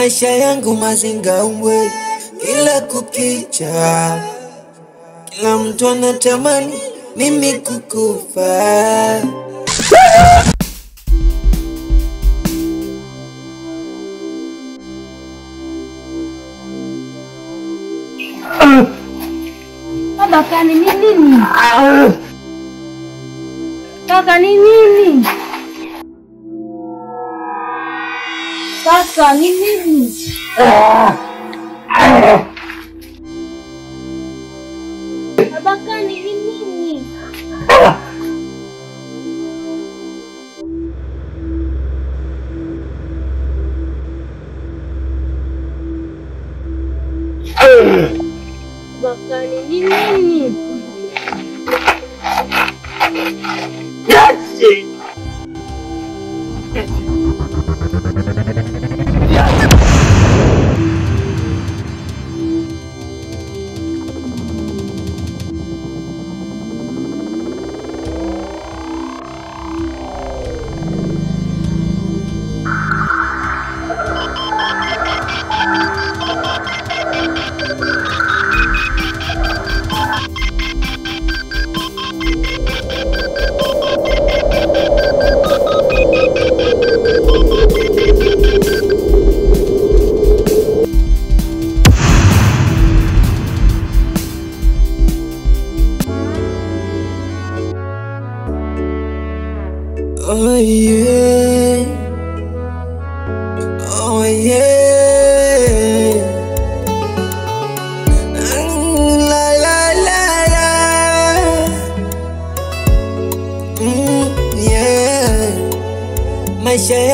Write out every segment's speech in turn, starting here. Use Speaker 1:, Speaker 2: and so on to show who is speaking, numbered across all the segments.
Speaker 1: maisha yangu mazingaumbwe kila kukicha, kila mtu anatamani mimi kukufa.
Speaker 2: Baba kani ni nini? Kaka ni nini? Kaka ni nini? Baba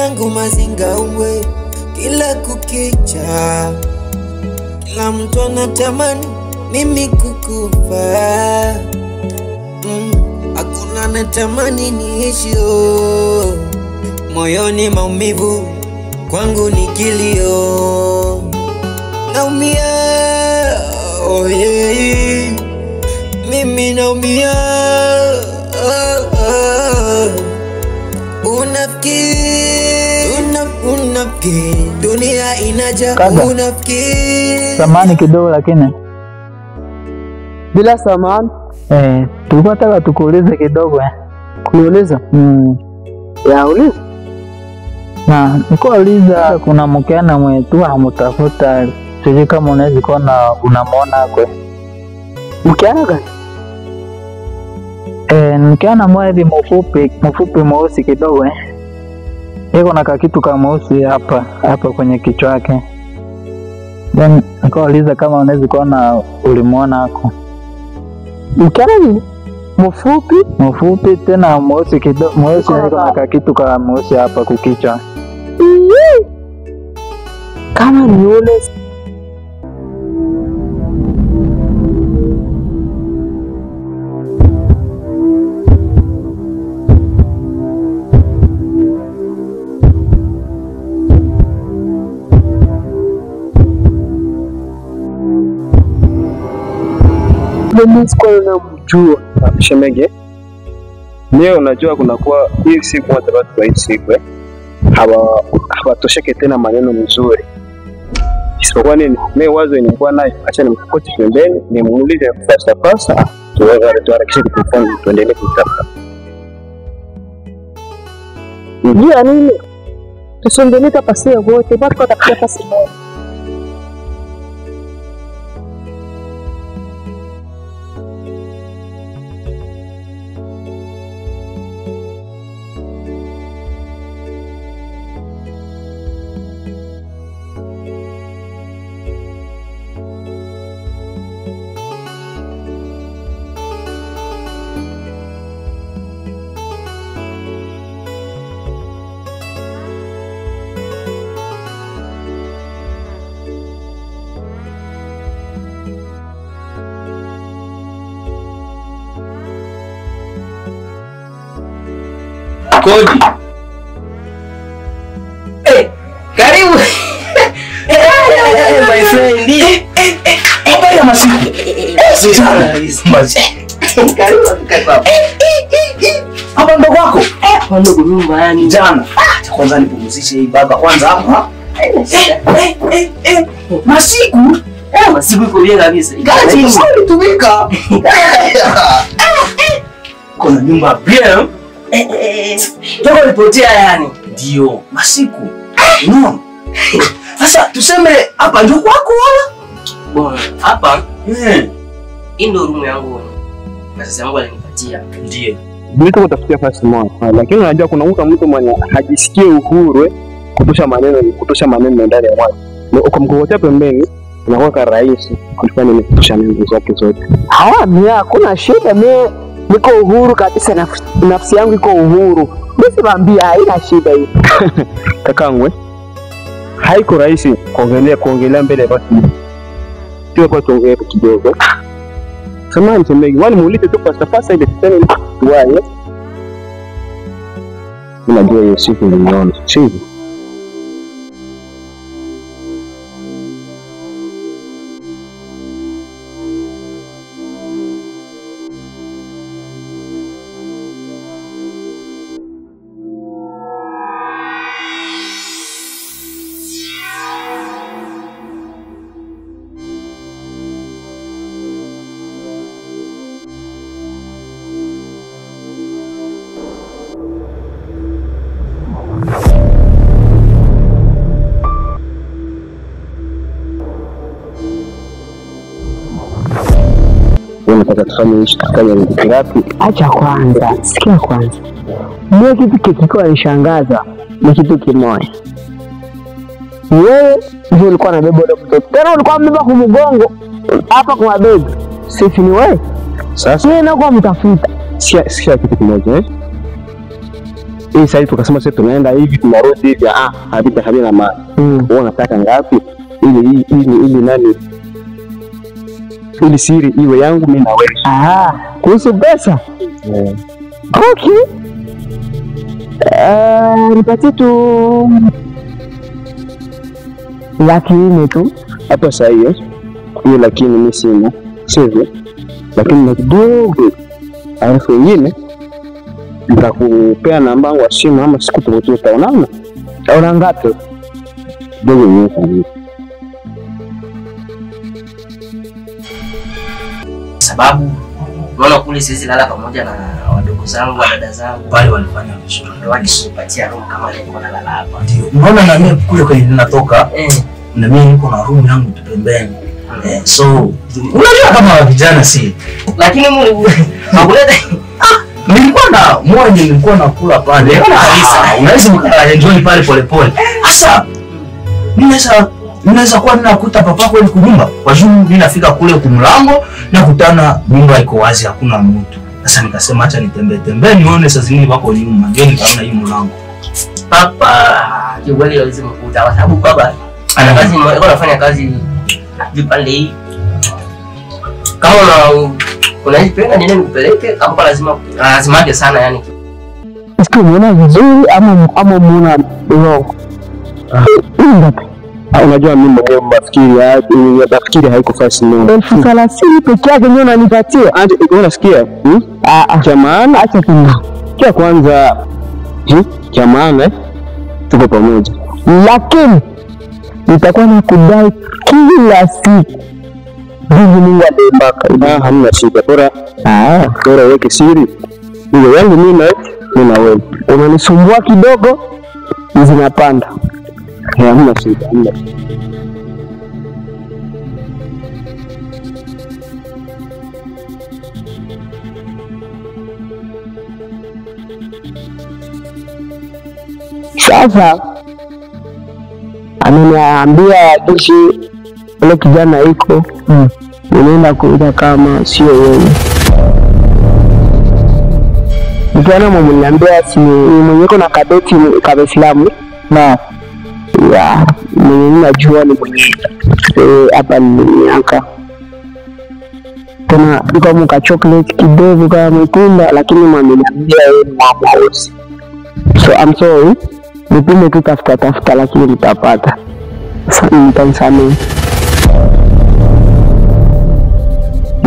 Speaker 1: yangu mazingaumbwe kila kukicha, kila mtu anatamani mimi kukufa. Mm, hakuna anatamani niishi oh. Moyoni maumivu, kwangu ni kilio, naumia oh yeah. Mimi naumia oh, oh. Unafiki, una- unafiki, dunia inaja unafiki.
Speaker 3: Samani kidogo lakini
Speaker 4: Bila samani
Speaker 3: eh, tulikuwa nataka tukuulize kidogo eh.
Speaker 4: kuniuliza
Speaker 3: Mm.
Speaker 4: ya uliza
Speaker 3: Na nilikuwa uliza kuna mkena mwetu amutafuta, sijui kama unaweza kuona unamwona kwe
Speaker 4: mkiana gani?
Speaker 3: eh, mkena mwezi mfupi mfupi mweusi kidogo eh. Iko na kakitu ka mweusi hapa hapa kwenye kichwa yake. Then nilikuwa uliza kama unaweza kuona ulimwona ako
Speaker 4: nini? Mfupi
Speaker 3: mfupi tena mweusi kidogo mweusi, iko na kakitu ka mweusi hapa kukichwa.
Speaker 4: Kama ni yule mimi unamjua namjua.
Speaker 5: Shemege, mie unajua kunakuwa hii siku watu watu wa hii siku eh, hawa hawatosheke tena maneno mzuri, isipokuwa nini, mie wazo nilikuwa nayo, acha nimkoti pembeni, nimuulize fasta fasta, tuharakishe kutufanya tuendelee kutafuta.
Speaker 4: juu ya nini tusongeleka pasia wote watu watapiga pasi moja
Speaker 6: Kodi. Eh, karibu. My friend. Habari ya masiku. Karibu kae hapa. Hapa ndo kwako? Hapa ndo nyumba yani jana. Ah, Kwanza nipumzishe hii baba kwanza hapa. Eh, eh, eh. Masiku.
Speaker 7: Eh, masiku iko bien kabisa. Ikala chini.
Speaker 6: Sorry tumika.
Speaker 7: Kuna nyumba bien. Eh, eh, eh. Toka ulipotea yani.
Speaker 6: Ndio, masiku. No. Sasa tuseme hapa ndio kwako wala?
Speaker 7: Bora hapa
Speaker 6: Eh.
Speaker 7: hii ndio room yangu. na sasa yangu alinipatia.
Speaker 6: Ndio.
Speaker 5: Nilitaka kutafutia fasi moja, lakini unajua kuna mtu mtu mwenye hajisikie uhuru eh, kutosha maneno kutosha maneno ndani ya mwana. Na ukamkokotea pembeni inakuwa ka rahisi kufanya nini kutosha neno zake zote.
Speaker 4: Hawa mia, hakuna shida, mi niko uhuru kabisa, nafsi, yangu iko uhuru. Misiwambia haina shida hiyo.
Speaker 5: Kakangwe, haiko rahisi kuongelea kuongelea mbele ya watu. Kwa tuongee kidogo. Samahani msemaji, wani muulize tu pasta pasta ile tuseme tuwaye. Unajua hiyo siku niliona, sivyo? Unataka tufanye hichi tufanye vitu ngapi?
Speaker 4: Acha kwanza, sikia kwanza, mie kitu kikiko nishangaza ni kitu kimoja. Wewe ndio ulikuwa nabeba ule mtoto, tena ulikuwa mbeba kumgongo hapa kwa mabega, sisi ni wewe
Speaker 5: Sasa
Speaker 4: Yeye nakuwa mtafuta
Speaker 5: sikia sikia kitu kimoja eh. Hii sasa tukasema sasa tunaenda hivi tunarudi hivi ah habita habina maana.
Speaker 4: mm.
Speaker 5: Wewe unataka ngapi? Ili ili ili nani? Ili siri iwe yangu mimi na wewe.
Speaker 4: Ah, kuhusu pesa?
Speaker 5: Yeah.
Speaker 4: okay. Uh, nipatie tu. Laki nne tu.
Speaker 5: Hapo sasa hiyo hiyo, lakini mimi sina. Sivyo, lakini na kidogo, alafu wengine nitakupea namba yangu ya simu ama siku tutaonana
Speaker 4: una ngapi?
Speaker 5: kidogo
Speaker 7: Sababu unaona kule siwezi lala pamoja na wadogo zangu, wa dada zangu.
Speaker 6: Pale walifanya vizuri.
Speaker 7: Ndio walinipatia room kama nilikuwa nalala hapa.
Speaker 6: Ndio. Unaona na mimi kule kwenye ninatoka
Speaker 7: Eh,
Speaker 6: na mimi niko na room yangu pembeni. Eh, so unajua kama vijana si
Speaker 7: lakini mimi hakuleta
Speaker 6: nilikuwa na moyo, nilikuwa nakula pale kabisa, unaweza mkala enjoy pale polepole. Sasa mimi naweza ninaweza kuwa ninakuta papako ni kunyumba kwa juu, mimi nafika kule kumlango nakutana nyumba iko wazi, hakuna mtu. Sasa nikasema acha nitembee tembee nione saa zingine wako nyuma, ndio nikaona hii mlango.
Speaker 7: papa kiwali hawezi mkuta kwa sababu baba ana kazi alikuwa anafanya kazi vipande hii. Kama una unaipenda nini nikupeleke, kama lazima lazima sana yani.
Speaker 4: Siku umeona vizuri ama ama umeona wrong?
Speaker 5: Ah, Unajua mimi mwenyewe mafikiri ya mafikiri haiko fast no.
Speaker 4: elfu thelathini peke yake ndio unanipatia?
Speaker 5: Unasikia? Hmm?
Speaker 4: Ah, ah,
Speaker 5: Cha maana
Speaker 4: acha kinga.
Speaker 5: Kwa kwanza hmm? Cha maana tuko pamoja.
Speaker 4: lakini nitakuwa na kudai kila siku Mungu Mungu alimbaka
Speaker 5: Ah, hamna shida. Bora
Speaker 4: ah,
Speaker 5: bora weke siri. Hiyo yangu mimi na wewe.
Speaker 4: unanisumbua kidogo zinapanda
Speaker 5: Hamna shida. Hamna shida.
Speaker 4: sasa ameniambia jeshi ule kijana iko mm. unaenda kuita kama sio wewe nikiona mumeniambia si mwenyeko na kabeti kabesilamu na ya mwenye najua ni mwenye eh, hapa ni miaka tena iko muka chocolate kidogo kama mwekunda lakini mwameniambia yeye ni wa mweusi so I'm sorry. Nipime tu tafuta tafuta lakini nitapata. Nitamsamehe,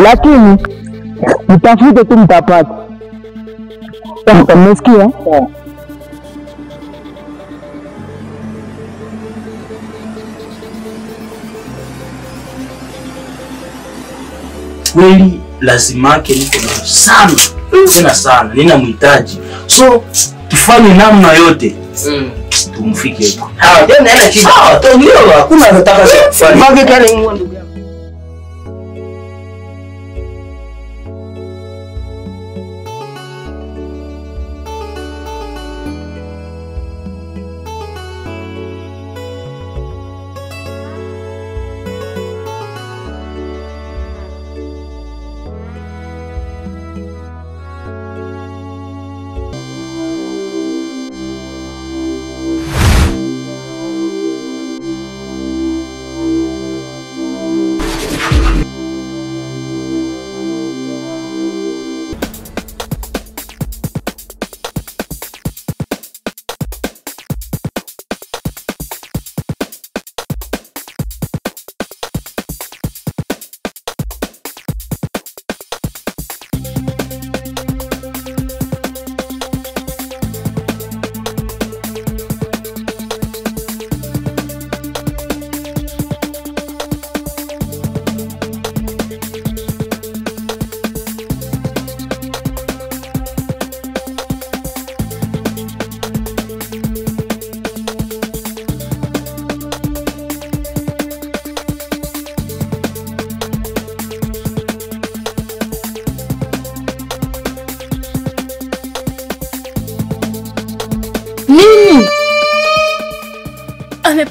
Speaker 4: lakini nitafute tu nitapata. mmesikia
Speaker 6: kweli lazima yake niko nayo sana. Tena sana, nina mhitaji, so tufanye namna yote.
Speaker 7: Mm.
Speaker 6: tumfike huko. To ndio hakuna anataka kufanya.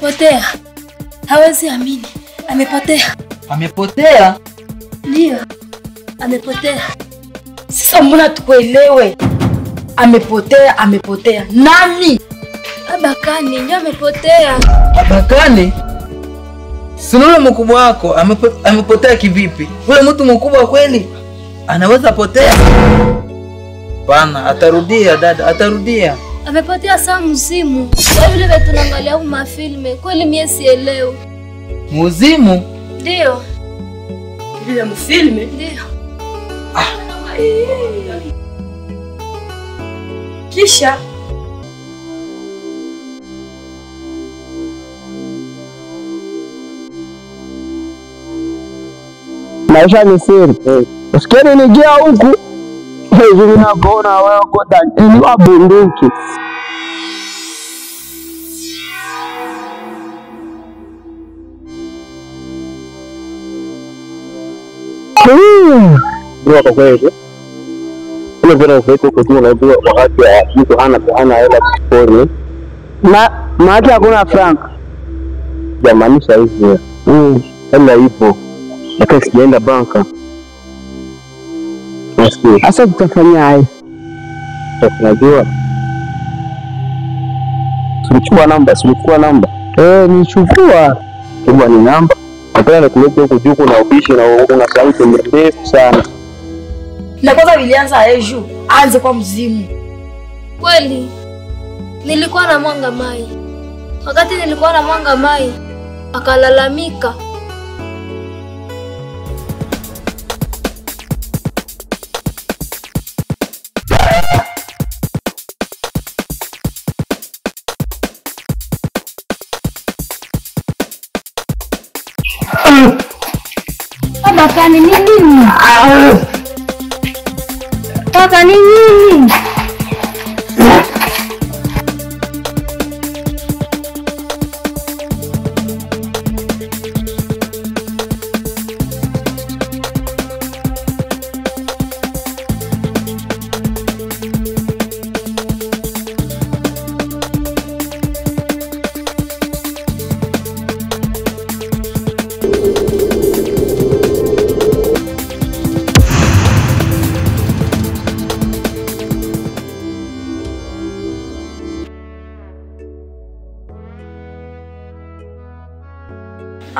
Speaker 2: Amepotea. Hawezi amini. Amepotea.
Speaker 8: Amepotea?
Speaker 2: Ndio. Amepotea.
Speaker 8: Sasa mbona tukuelewe? Amepotea, amepotea. Nani?
Speaker 2: Abakane ndio amepotea.
Speaker 8: Abakane? Sina ule mkubwa wako amepotea kivipi? Ule mtu mkubwa kweli anaweza potea? Pana, atarudia dada, atarudia.
Speaker 2: Amepotea saa mzimu. Kwa vile vetunaangalia tunaangalia huko mafilme. Kweli mie sielewi.
Speaker 8: Muzimu?
Speaker 2: Ndio.
Speaker 8: Vile mfilme?
Speaker 2: Ndio.
Speaker 8: Kisha
Speaker 9: maisha ni siri. Usikie nijia huku hivi ninavyoona wewe uko ndani wa bunduki.
Speaker 4: Ndio kwa kweli. Kile vile ukiweka huko juu unajua wakati mtu hana hana hela kifoni.
Speaker 9: Na maana hakuna frank.
Speaker 4: jamani, sasa hivi Hela ipo. Lakini sijaenda banka.
Speaker 9: Sasa tutafanya
Speaker 4: unajua. Tulichukua namba, tulichukua namba.
Speaker 9: Eh, nichukua.
Speaker 4: Kubwa ni namba. Napenda nikulete huko juu kuna ubishi na una sauti ndefu sana.
Speaker 8: na kwanza vilianza eju anze kwa mzimu.
Speaker 2: Kweli. Nilikuwa na mwanga mai. Wakati nilikuwa na mwanga mai, akalalamika. Abakani ni nini? Kaka ni nini?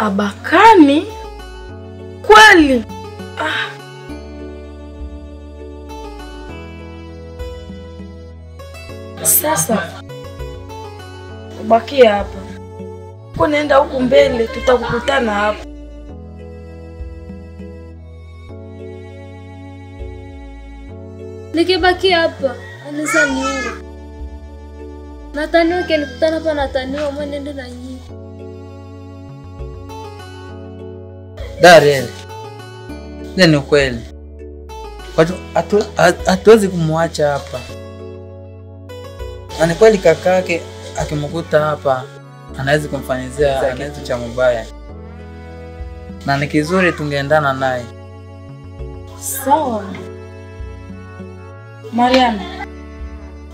Speaker 8: Abakani kweli? Ah. Sasa ubakie hapa, kunaenda huku mbele, tutakukutana hapa.
Speaker 2: Nikibaki hapa anaweza niua. Nataniwa kenikutana hapa nataniwa mwenende na nyinyi.
Speaker 8: Darren,
Speaker 3: ile ni ukweli. Hatuwezi kumwacha hapa, na ni kweli kakake akimkuta hapa anawezi kumfanyizia kitu cha mubaya, na ni kizuri tungeendana naye.
Speaker 8: Sawa. Mariana,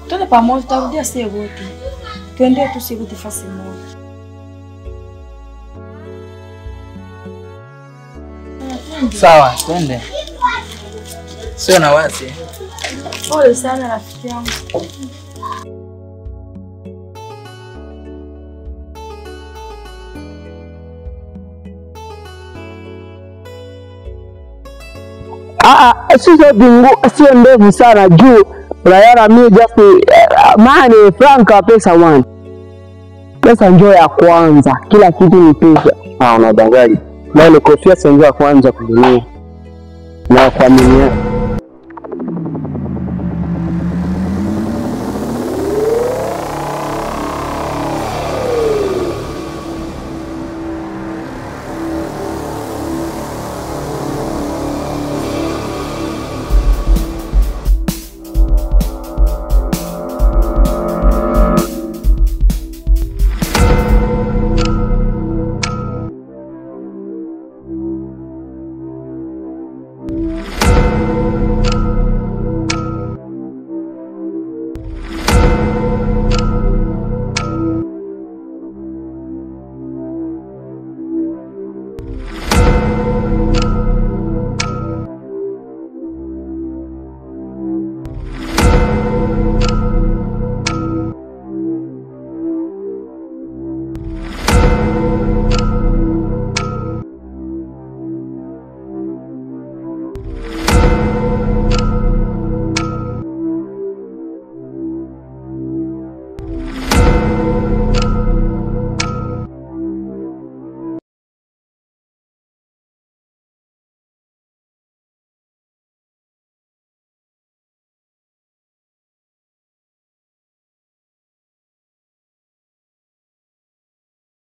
Speaker 8: twende pamoja, tutarudia sie wote, tuendee tu sie wote moja.
Speaker 3: Sawa, twende, sio na wasi.
Speaker 8: Pole sana rafiki yangu.
Speaker 4: Ah, ah, sio bingu, sio ndevu sana juu Rayana mi just uh, mani franka pesa one pesa njoo ya kwanza, kila kitu ni pesa.
Speaker 10: Ah, unadanganya. Na ni senjo ya kwanza kudunia na kuaminia